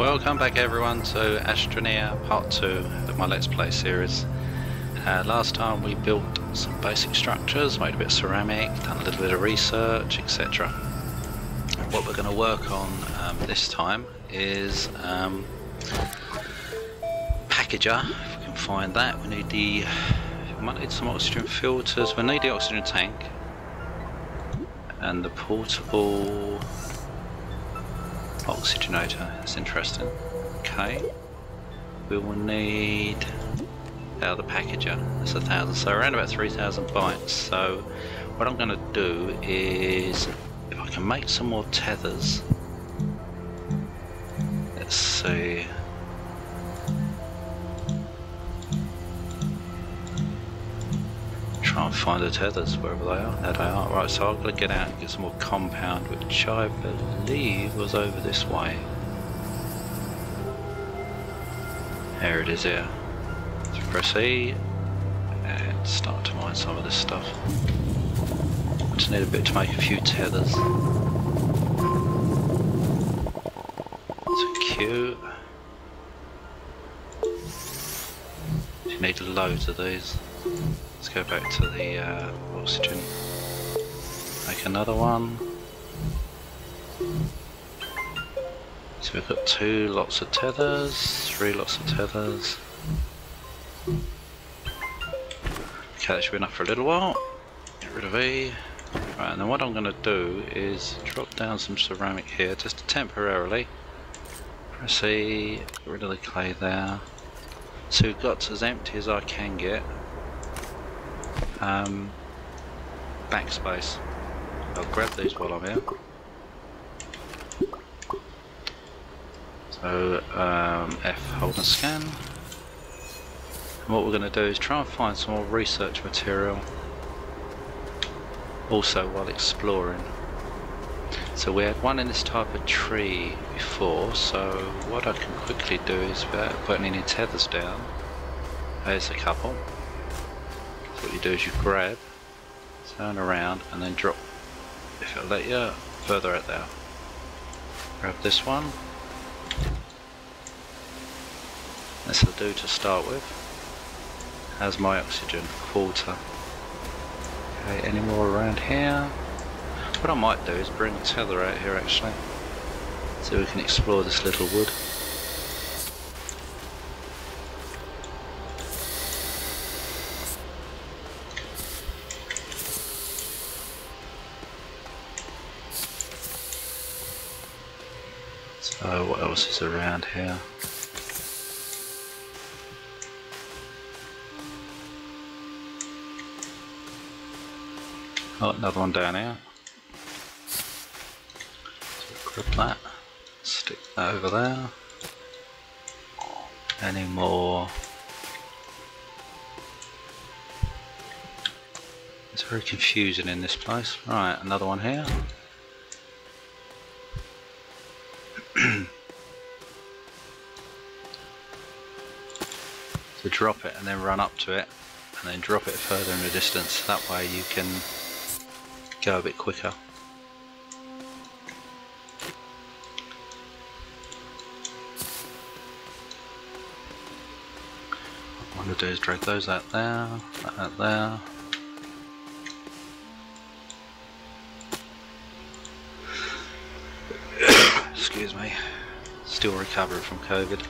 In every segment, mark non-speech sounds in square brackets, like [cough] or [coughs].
Welcome back everyone to Astroneer Part 2 of my Let's Play series. Uh, last time we built some basic structures, made a bit of ceramic, done a little bit of research, etc. What we're going to work on um, this time is um, packager, if we can find that. We need the, we might need some oxygen filters, we need the oxygen tank and the portable oxygenator. That's interesting. Okay. We will need now the packager. That's a thousand. So around about three thousand bytes. So what I'm going to do is if I can make some more tethers. Let's see. And find the tethers wherever they are. There they are. Right, so I've got to get out and get some more compound, which I believe was over this way. There it is here. So press E and start to mine some of this stuff. Just need a bit to make a few tethers. So Q. You need loads of these. Let's go back to the uh, oxygen. Make another one. So we've got two lots of tethers, three lots of tethers. Okay, that should be enough for a little while. Get rid of E. Right, and then what I'm going to do is drop down some ceramic here, just temporarily. Press E, get rid of the clay there. So we've got as empty as I can get um, backspace. I'll grab these while I'm here. So um, F hold and scan. And what we're going to do is try and find some more research material also while exploring. So we had one in this type of tree before, so what I can quickly do is without putting any tethers down, there's a couple what you do is you grab, turn around and then drop, if it'll let you, further out there. Grab this one. This'll do to start with. Has my oxygen, quarter. Okay, any more around here? What I might do is bring tether out here actually, so we can explore this little wood. So what else is around here? Oh, another one down here. So grab that, stick that over there. Any more? It's very confusing in this place. Right, another one here. To drop it and then run up to it and then drop it further in the distance. That way you can go a bit quicker. What I'm going to do is drag those out there, out there. [coughs] Excuse me. Still recovering from COVID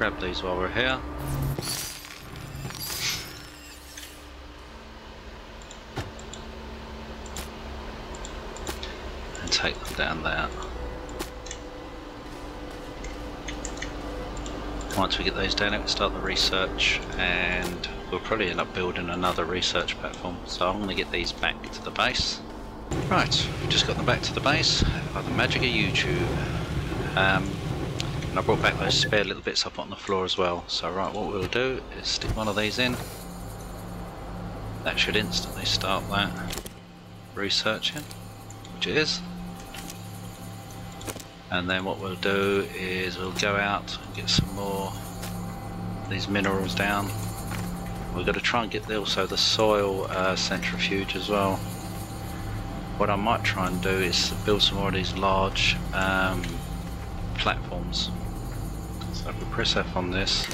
grab these while we're here. And take them down there. Once we get those down, we start the research and we'll probably end up building another research platform. So I'm going to get these back to the base. Right, we've just got them back to the base by the magic of YouTube. Um, and I brought back those spare little bits put on the floor as well. So right, what we'll do is stick one of these in. That should instantly start that researching, which it is. And then what we'll do is we'll go out and get some more these minerals down. We've got to try and get also the soil uh, centrifuge as well. What I might try and do is build some more of these large um, platforms So if we press F on this,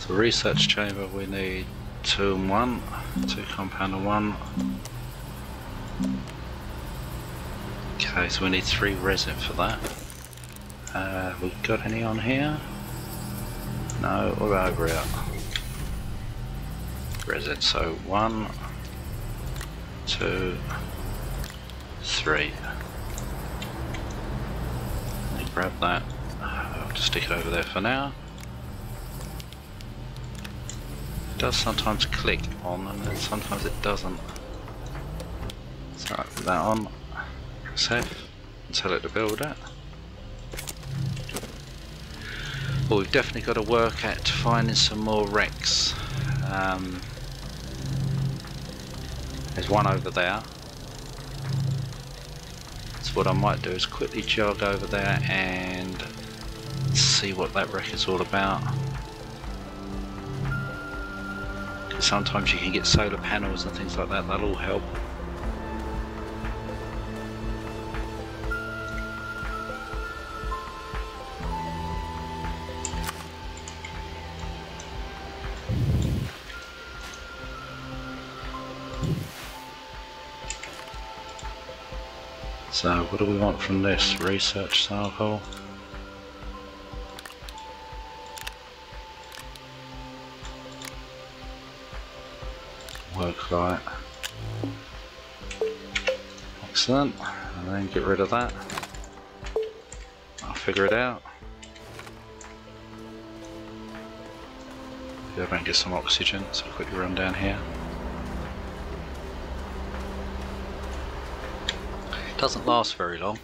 so research chamber we need two and one, two compound and one. Okay, so we need three resin for that. Uh, we got any on here? No, we're over it. Resin, so one, two, three. Grab that. I'll just stick it over there for now. It does sometimes click on and then sometimes it doesn't. So I put that on, press F, and tell it to build it. Well, we've definitely got to work at finding some more wrecks. Um, there's one over there. What I might do is quickly jog over there and see what that wreck is all about. sometimes you can get solar panels and things like that, that'll help. So what do we want from this? Research sample. Work light. Excellent. And then get rid of that. I'll figure it out. Go and get some oxygen, so quickly run down here. Doesn't last very long,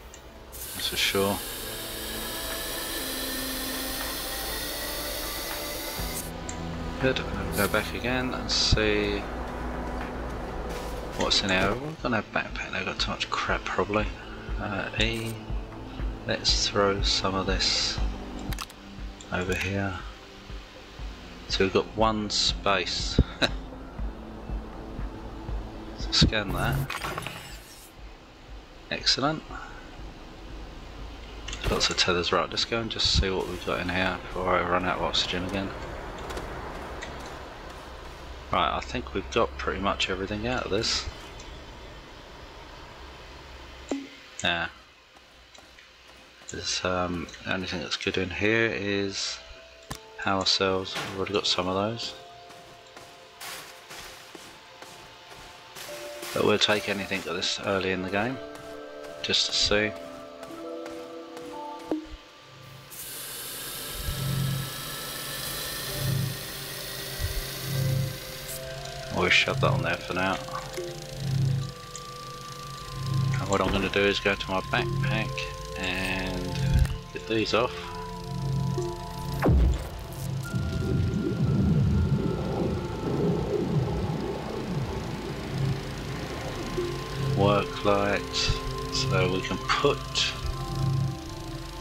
that's for sure. Good, go back again and see what's in our. We're gonna have backpack, they've got too much crap probably. Uh, e, let's throw some of this over here. So we've got one space. [laughs] so scan that. Excellent. Lots of tethers. Right, let's go and just see what we've got in here before I run out of oxygen again. Right, I think we've got pretty much everything out of this. Yeah. There's um, only thing that's good in here is power cells. We've already got some of those. But we'll take anything at this early in the game just to see. We'll shove that on there for now. And what I'm going to do is go to my backpack and get these off. Work light, so we can put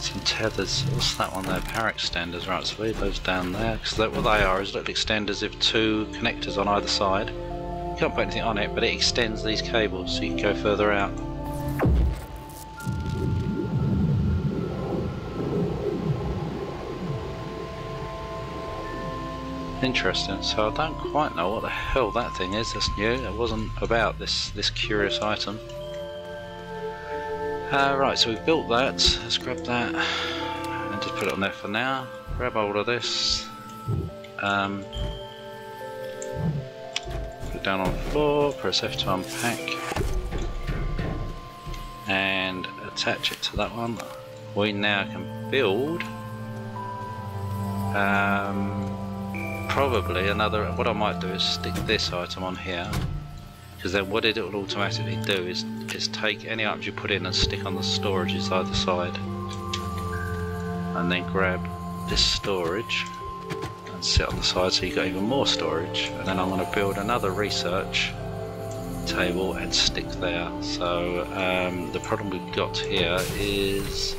some tethers, what's that one there, power extenders, right, so leave those down there, because what they are is little extenders with two connectors on either side. You can't put anything on it, but it extends these cables so you can go further out. Interesting, so I don't quite know what the hell that thing is, that's new, it wasn't about this, this curious item. Uh, right, so we've built that. Let's grab that and just put it on there for now. Grab hold of this. Um, put it down on the floor, press F to unpack. And attach it to that one. We now can build um, probably another, what I might do is stick this item on here because then what it will automatically do is, is take any items you put in and stick on the storages either side. And then grab this storage and sit on the side so you've got even more storage. And then I'm going to build another research table and stick there. So um, the problem we've got here is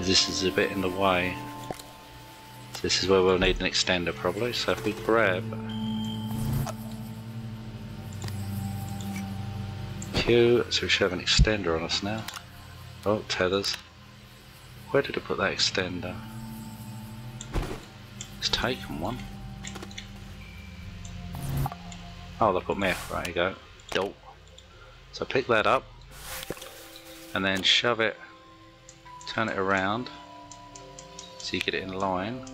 this is a bit in the way. This is where we'll need an extender probably, so if we grab So we should have an extender on us now. Oh, tethers. Where did I put that extender? It's taken one. Oh, look at me. Right, you go. Dope. So pick that up and then shove it, turn it around so you get it in line.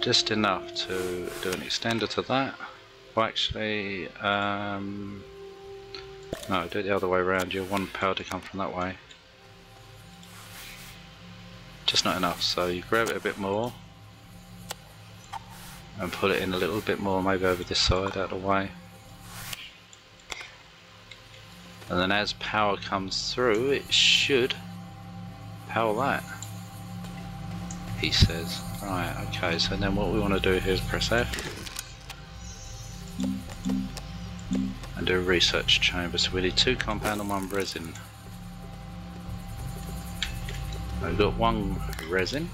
Just enough to do an extender to that. Well, actually, um, no, do it the other way around. You want power to come from that way. Just not enough, so you grab it a bit more and put it in a little bit more, maybe over this side, out of the way. And then as power comes through, it should power that. He says. Right, okay, so then what we want to do here is press F. And do a research chamber. So we need two compound and one resin. I've got one resin.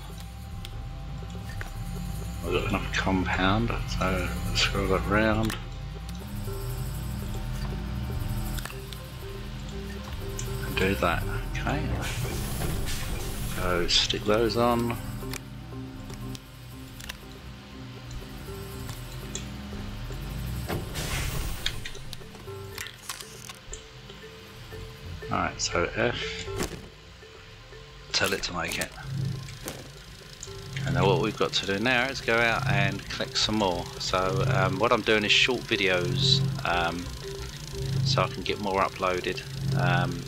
I've got enough compound, so scroll that round. And do that, okay. So stick those on. So F, tell it to make it. And now what we've got to do now is go out and collect some more. So um, what I'm doing is short videos um, so I can get more uploaded. Um,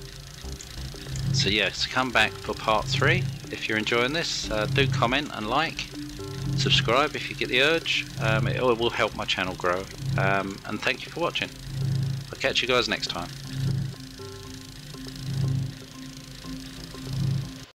so yeah, so come back for part three. If you're enjoying this, uh, do comment and like. Subscribe if you get the urge. Um, it will help my channel grow. Um, and thank you for watching. I'll catch you guys next time.